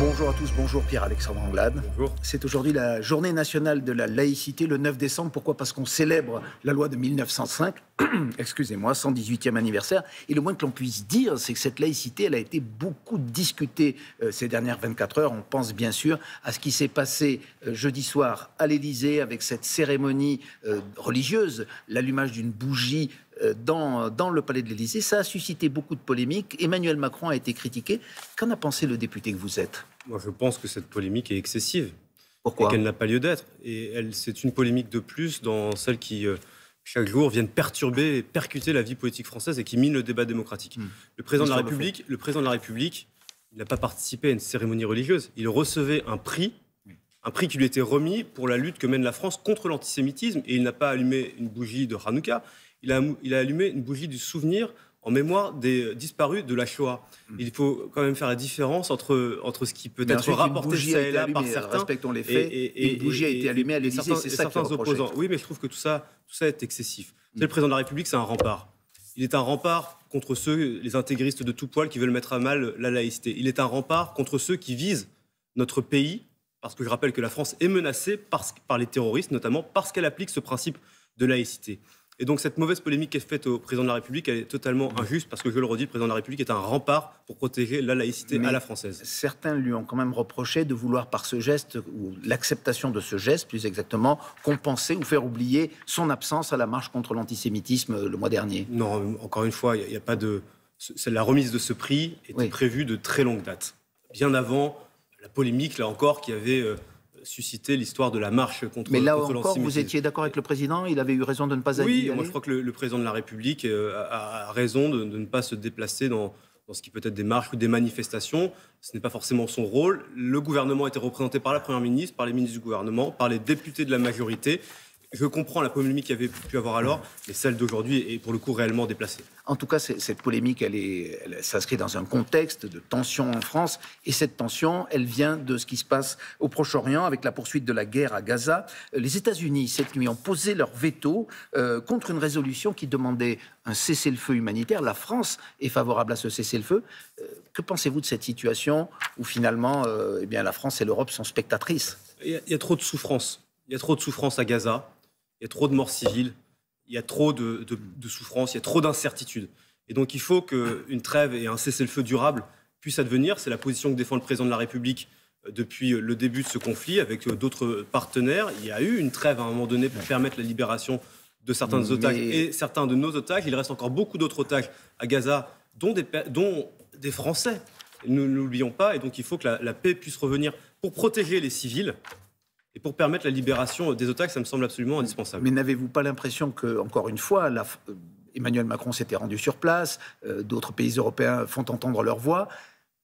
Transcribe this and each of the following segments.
Bonjour à tous, bonjour Pierre-Alexandre Anglade. Bonjour. C'est aujourd'hui la journée nationale de la laïcité, le 9 décembre. Pourquoi? Parce qu'on célèbre la loi de 1905, excusez-moi, 118e anniversaire. Et le moins que l'on puisse dire, c'est que cette laïcité, elle a été beaucoup discutée euh, ces dernières 24 heures. On pense bien sûr à ce qui s'est passé euh, jeudi soir à l'Élysée avec cette cérémonie euh, religieuse, l'allumage d'une bougie dans, dans le palais de l'Élysée. Ça a suscité beaucoup de polémiques. Emmanuel Macron a été critiqué. Qu'en a pensé le député que vous êtes? Moi, je pense que cette polémique est excessive. Pourquoi? Et qu'elle n'a pas lieu d'être. Et elle, c'est une polémique de plus dans celles qui, euh, chaque jour, viennent perturber et percuter la vie politique française et qui minent le débat démocratique. Hmm. Le, président de la le. République, le président de la République, il n'a pas participé à une cérémonie religieuse. Il recevait un prix, un prix qui lui était remis pour la lutte que mène la France contre l'antisémitisme. Et il n'a pas allumé une bougie de Hanouka, il a, il a allumé une bougie du souvenir en mémoire des disparus de la Shoah. Hmm. Il faut quand même faire la différence entre, entre ce qui peut Mais être rapporté ça et là par allumée. certains. Respectons les faits. Une bougie a été allumée à et l'Élysée, certains- c'est et ça certains opposants. Oui, mais je trouve que tout ça, tout ça est excessif. Mm. C'est le président de la République, c'est un rempart. Il est un rempart contre ceux, les intégristes de tout poil, qui veulent mettre à mal la laïcité. Il est un rempart contre ceux qui visent notre pays, parce que je rappelle que la France est menacée par, par les terroristes, notamment parce qu'elle applique ce principe de laïcité. Et donc cette mauvaise polémique qui est faite au président de la République, elle est totalement injuste, parce que je le redis, le président de la République est un rempart pour protéger la laïcité Mais- à la française. Certains lui ont quand même reproché de vouloir par ce geste, ou l'acceptation de ce geste plus exactement, compenser ou faire oublier son absence à la marche contre l'antisémitisme euh, le mois dernier. Non, encore une fois, il n'y a, pas de. La remise de ce prix était Oui. prévue de très longue date. Bien avant la polémique, là encore, qui avait euh, suscité l'histoire de la marche contre, Mais là contre encore, vous étiez d'accord avec le président Il avait eu raison de ne pas Oui, aller moi je crois que le, le président de la République euh, a, a raison de, de ne pas se déplacer dans, dans ce qui peut être des marches ou des manifestations. Ce n'est pas forcément son rôle. Le gouvernement était représenté par la Première ministre, par les ministres du gouvernement, par les députés de la majorité. Je comprends la polémique qu'il y avait pu avoir alors, mais celle d'aujourd'hui est pour le coup réellement déplacée. En tout cas, cette polémique, elle, est- elle s'inscrit dans un contexte de tension en France. Et cette tension, elle vient de ce qui se passe au Proche-Orient avec la poursuite de la guerre à Gaza. Les États-Unis, cette nuit, ont posé leur veto euh, contre une résolution qui demandait un cessez-le-feu humanitaire. La France est favorable à ce cessez-le-feu. Euh, que pensez-vous de cette situation où finalement, euh, eh bien, la France et l'Europe sont spectatrices? Il y, a, il y a trop de souffrance. Il y a trop de souffrance à Gaza. Il y a trop de morts civiles. Il y a trop de, de, de souffrance. Il y a trop d'incertitudes. Et donc, il faut qu'une trêve et un cessez-le-feu durable puissent advenir. C'est la position que défend le président de la République euh, depuis le début de ce conflit avec euh, d'autres partenaires. Il y a eu une trêve à un moment donné pour permettre la libération de certains Mais- otages et certains de nos otages. Il reste encore beaucoup d'autres otages à Gaza, dont des, pe- dont des Français. Ne l'oublions pas. Et donc, il faut que la, la paix puisse revenir pour protéger les civils et pour permettre la libération des otages. Ça me semble absolument indispensable. Mais n'avez-vous pas l'impression que, encore une fois, la- euh, Emmanuel Macron s'était rendu sur place, euh, d'autres pays européens font entendre leur voix,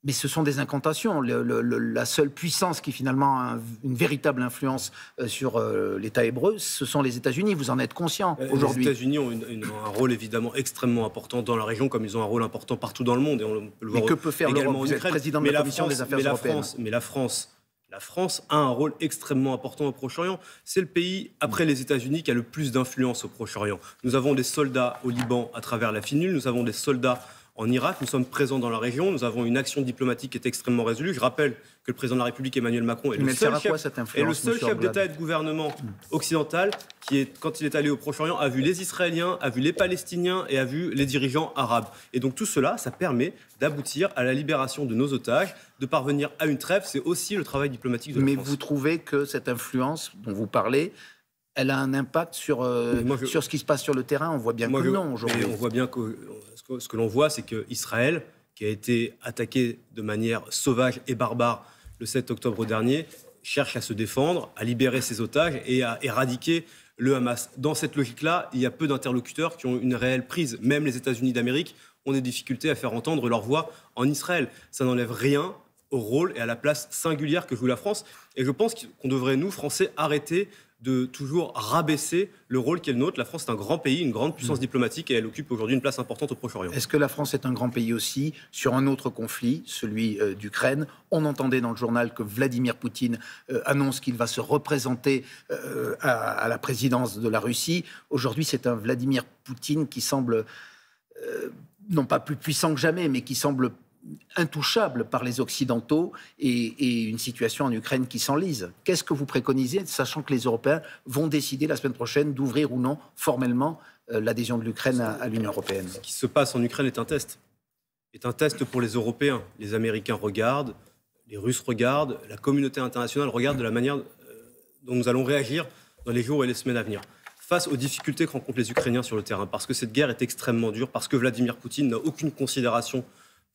mais ce sont des incantations. Le- le- le- la seule puissance qui finalement a un- une véritable influence euh, sur l'État hébreu, ce sont les États-Unis. Vous en êtes conscient aujourd'hui. Les États-Unis ont un rôle évidemment extrêmement important dans la région, comme ils ont un rôle important partout dans le monde. Et on peut le Mais voir que peut faire également l'Europe? Vous êtes président de Mais la Commission France- des Affaires mais la européennes. France- mais la France, la France a un rôle extrêmement important au Proche-Orient. C'est le pays, après les États-Unis, qui a le plus d'influence au Proche-Orient. Nous avons des soldats au Liban à travers la FINUL, nous avons des soldats en Irak, nous sommes présents dans la région, nous avons une action diplomatique qui est extrêmement résolue. Je rappelle que le président de la République, Emmanuel Macron, est le seul chef le seul d'État et de gouvernement occidental qui, est, quand il est allé au Proche-Orient, a vu les Israéliens, a vu les Palestiniens et a vu les dirigeants arabes. Et donc tout cela, ça permet d'aboutir à la libération de nos otages, de parvenir à une trêve. C'est aussi le travail diplomatique de la Mais France. vous trouvez que cette influence dont vous parlez, elle a un impact sur, euh, Mais moi, je- sur ce qui se passe sur le terrain On voit bien Moi, que je- non aujourd'hui. on voit bien que ce que, ce que l'on voit, c'est que Israël, qui a été attaqué de manière sauvage et barbare le 7 octobre dernier, cherche à se défendre, à libérer ses otages et à éradiquer le Hamas. Dans cette logique-là, il y a peu d'interlocuteurs qui ont une réelle prise. Même les États-Unis d'Amérique ont des difficultés à faire entendre leur voix en Israël. Ça n'enlève rien au rôle et à la place singulière que joue la France. Et je pense qu'on devrait, nous, Français, arrêter de toujours rabaisser le rôle qui est le nôtre. La France est un grand pays, une grande puissance diplomatique, et elle occupe aujourd'hui une place importante au Proche-Orient. Est-ce que la France est un grand pays aussi sur un autre conflit, celui euh, d'Ukraine? On entendait dans le journal que Vladimir Poutine euh, annonce qu'il va se représenter euh, à, à la présidence de la Russie. Aujourd'hui, c'est un Vladimir Poutine qui semble, non pas plus puissant que jamais, mais qui semble intouchable par les Occidentaux et, une situation en Ukraine qui s'enlise. Qu'est-ce que vous préconisez, sachant que les Européens vont décider la semaine prochaine d'ouvrir ou non formellement euh, l'adhésion de l'Ukraine à, l'Union européenne? Ce qui se passe en Ukraine est un test. Est un test pour les Européens. Les Américains regardent, les Russes regardent, la communauté internationale regarde de la manière euh, dont nous allons réagir dans les jours et les semaines à venir face aux difficultés que rencontrent les Ukrainiens sur le terrain, parce que cette guerre est extrêmement dure, parce que Vladimir Poutine n'a aucune considération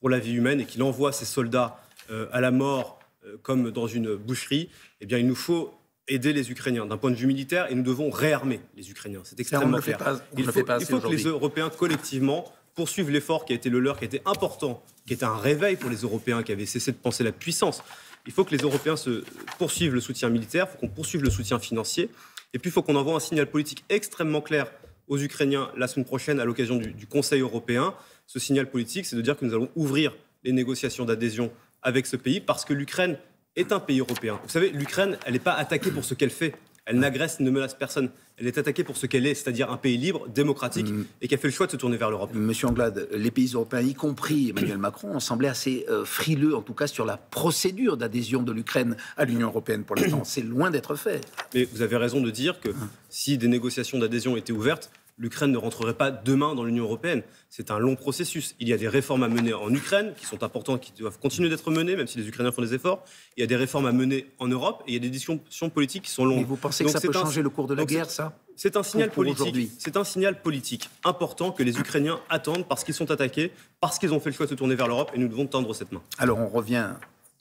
pour la vie humaine et qu'il envoie ses soldats euh, à la mort euh, comme dans une boucherie, eh bien, il nous faut aider les Ukrainiens d'un point de vue militaire et nous devons réarmer les Ukrainiens. C'est extrêmement clair. il faut, il faut que les Européens collectivement poursuivent l'effort qui a été le leur, qui a été important, qui était un réveil pour les Européens qui avaient cessé de penser la puissance. Il faut que les Européens se poursuivent le soutien militaire, il faut qu'on poursuive le soutien financier. Et puis, il faut qu'on envoie un signal politique extrêmement clair aux Ukrainiens la semaine prochaine à l'occasion du, Conseil européen. Ce signal politique, c'est de dire que nous allons ouvrir les négociations d'adhésion avec ce pays parce que l'Ukraine est un pays européen. Vous savez, l'Ukraine, elle n'est pas attaquée pour ce qu'elle fait. Elle n'agresse, ne menace personne. Elle est attaquée pour ce qu'elle est, c'est-à-dire un pays libre, démocratique, mm. et qui a fait le choix de se tourner vers l'Europe. Monsieur Anglade, les pays européens, y compris Emmanuel Macron, ont semblé assez euh, frileux, en tout cas sur la procédure d'adhésion de l'Ukraine à l'Union européenne pour l'instant. C'est loin d'être fait. Mais vous avez raison de dire que mm. si des négociations d'adhésion étaient ouvertes, l'Ukraine ne rentrerait pas demain dans l'Union européenne. C'est un long processus. Il y a des réformes à mener en Ukraine qui sont importantes, qui doivent continuer d'être menées, même si les Ukrainiens font des efforts. Il y a des réformes à mener en Europe et il y a des discussions politiques qui sont longues. Mais vous pensez que ça peut changer le cours de la guerre, ça? C'est un signal politique. C'est un signal politique important que les Ukrainiens attendent parce qu'ils sont attaqués, parce qu'ils ont fait le choix de se tourner vers l'Europe et nous devons tendre cette main. Alors on revient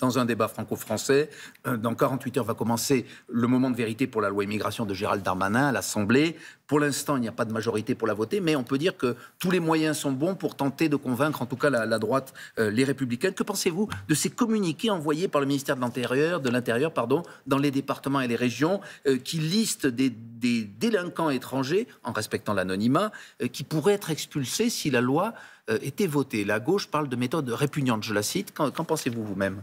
dans un débat franco-français. Euh, dans 48 heures va commencer le moment de vérité pour la loi immigration de Gérald Darmanin à l'Assemblée. Pour l'instant, il n'y a pas de majorité pour la voter, mais on peut dire que tous les moyens sont bons pour tenter de convaincre, en tout cas la, droite, euh, les républicains. Que pensez-vous de ces communiqués envoyés par le ministère de l'Intérieur, de l'Intérieur, pardon, dans les départements et les régions, euh, qui listent des, délinquants étrangers, en respectant l'anonymat, qui pourraient être expulsés si la loi était votée? La gauche parle de méthode répugnante, je la cite. Qu'en pensez-vous vous-même?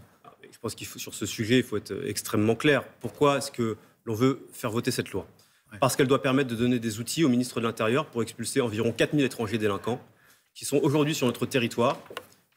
Pense qu'il faut, sur ce sujet, il faut être extrêmement clair. Pourquoi est-ce que l'on veut faire voter cette loi? Parce qu'elle doit permettre de donner des outils au ministre de l'Intérieur pour expulser environ 4000 étrangers délinquants qui sont aujourd'hui sur notre territoire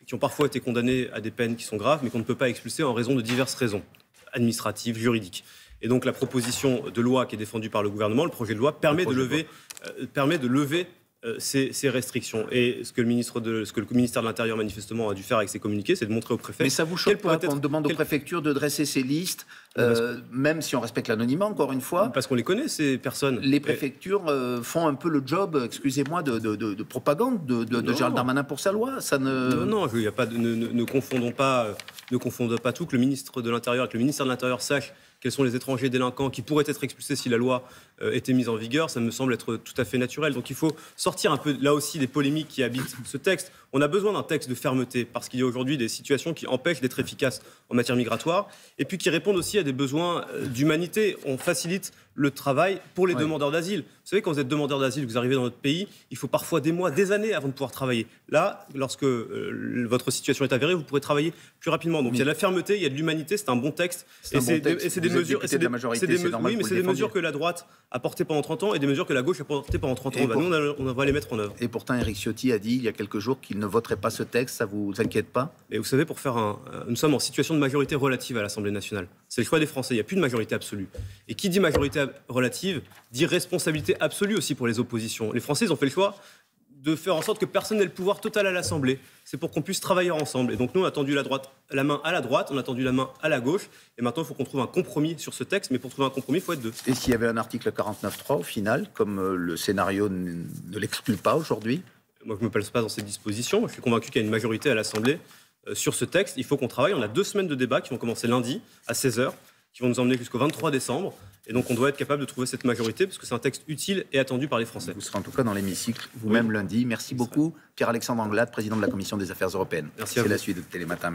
et qui ont parfois été condamnés à des peines qui sont graves, mais qu'on ne peut pas expulser en raison de diverses raisons administratives, juridiques. Et donc la proposition de loi qui est défendue par le gouvernement, le projet de loi, permet, de lever, euh, permet de lever euh, ces, restrictions. Et ce que, le ministre de, ce que le ministère de l'Intérieur, manifestement, a dû faire avec ses communiqués, c'est de montrer au préfet. Mais ça vous choque pas qu'on demande aux préfectures de dresser ces listes, euh, même si on respecte l'anonymat, encore une fois Parce qu'on les connaît, ces personnes. Les préfectures euh, font un peu le job, excusez-moi, de, de, propagande de, de, Gérald Darmanin pour sa loi. Ça ne... Non, non, il y a pas ne, ne, confondons pas, ne confondons pas tout. Que le ministre de l'Intérieur, que le ministère de l'Intérieur sache quels sont les étrangers délinquants qui pourraient être expulsés si la loi euh, était mise en vigueur, ça me semble être tout à fait naturel. Donc il faut sortir un peu là aussi des polémiques qui habitent ce texte. On a besoin d'un texte de fermeté parce qu'il y a aujourd'hui des situations qui empêchent d'être efficaces en matière migratoire et puis qui répondent aussi des besoins euh, d'humanité. On facilite le travail pour les demandeurs d'asile. Vous savez, quand vous êtes demandeur d'asile, vous arrivez dans notre pays, il faut parfois des mois, des années avant de pouvoir travailler. Là, lorsque euh, votre situation est avérée, vous pourrez travailler plus rapidement. Donc il y a de la fermeté, il y a de l'humanité, c'est un bon texte. Et c'est des, mesures. C'est des, oui, mais c'est des mesures que la droite a portées pendant 30 ans et des mesures que la gauche a portées pendant 30 ans. Bah, nous, on, va les mettre en œuvre. Et pourtant, Eric Ciotti a dit il y a quelques jours qu'il ne voterait pas ce texte. Ça vous inquiète pas? Et vous savez, pour faire un, nous sommes en situation de majorité relative à l'Assemblée nationale. C'est le choix des Français. Il n'y a plus de majorité absolue. Et qui dit majorité relative dit responsabilité absolue aussi pour les oppositions. Les Français ont fait le choix de faire en sorte que personne n'ait le pouvoir total à l'Assemblée. C'est pour qu'on puisse travailler ensemble. Et donc nous, on a tendu la, droite, la main à la droite, on a tendu la main à la gauche. Et maintenant, il faut qu'on trouve un compromis sur ce texte. Mais pour trouver un compromis, il faut être deux. Et s'il y avait un article 49.3 au final, comme euh, le scénario ne l'exclut pas aujourd'hui? Moi, je ne me place pas dans ces dispositions. Je suis convaincu qu'il y a une majorité à l'Assemblée euh, sur ce texte. Il faut qu'on travaille. On a deux semaines de débat qui vont commencer lundi à 16h, qui vont nous emmener jusqu'au 23 décembre. Et donc on doit être capable de trouver cette majorité parce que c'est un texte utile et attendu par les Français. Vous serez en tout cas dans l'hémicycle vous-même lundi. Merci beaucoup, Pierre-Alexandre Anglade, président de la Commission des Affaires européennes. Merci C'est la suite de Télématin.